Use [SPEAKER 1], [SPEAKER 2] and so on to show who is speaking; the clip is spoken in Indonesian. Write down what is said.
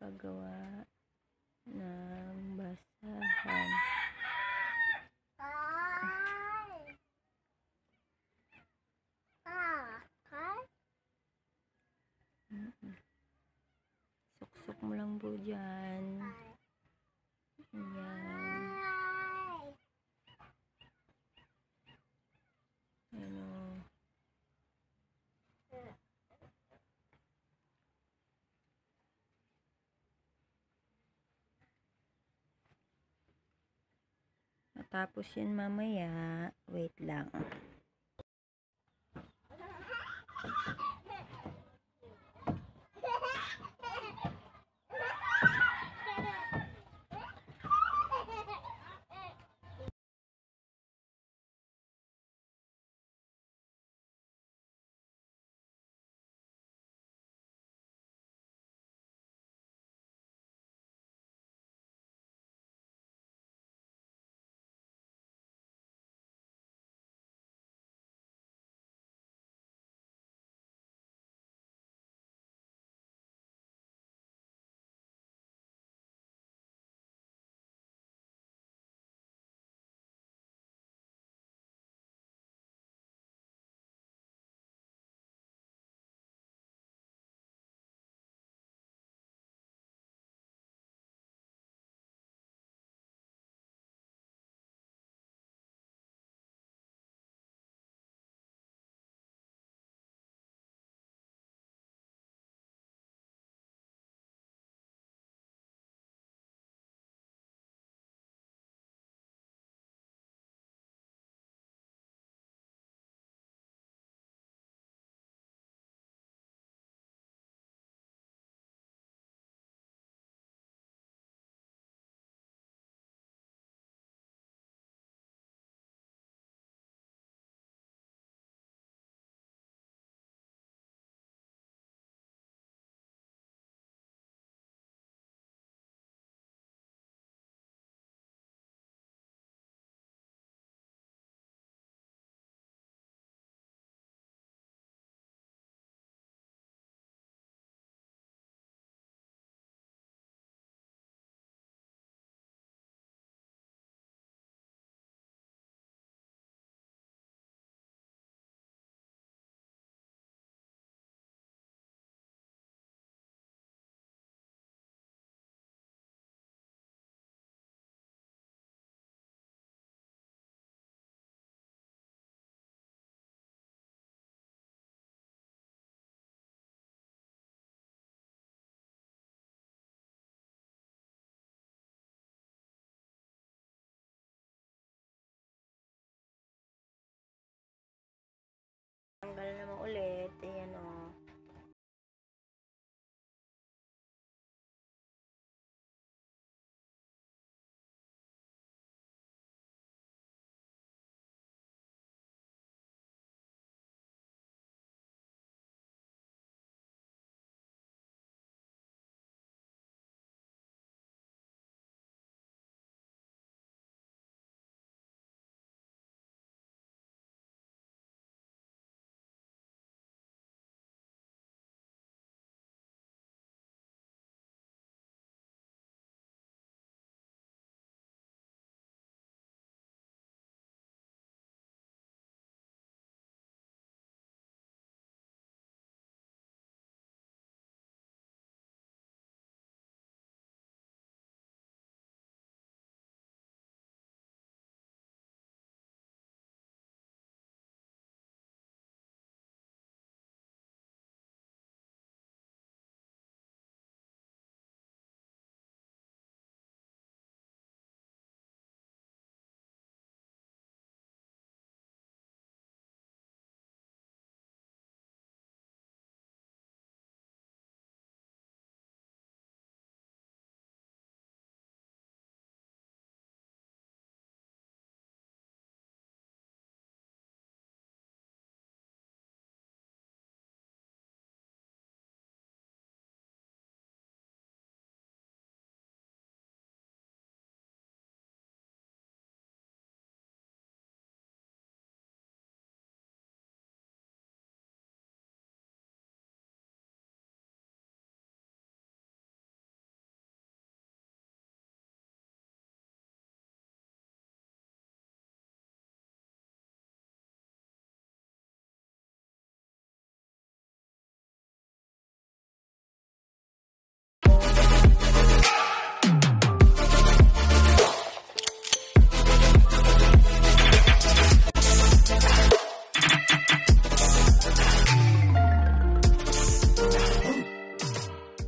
[SPEAKER 1] Paggawa ng basahan suksok mo lang po dyan yan Matapos yan mamaya. Wait lang.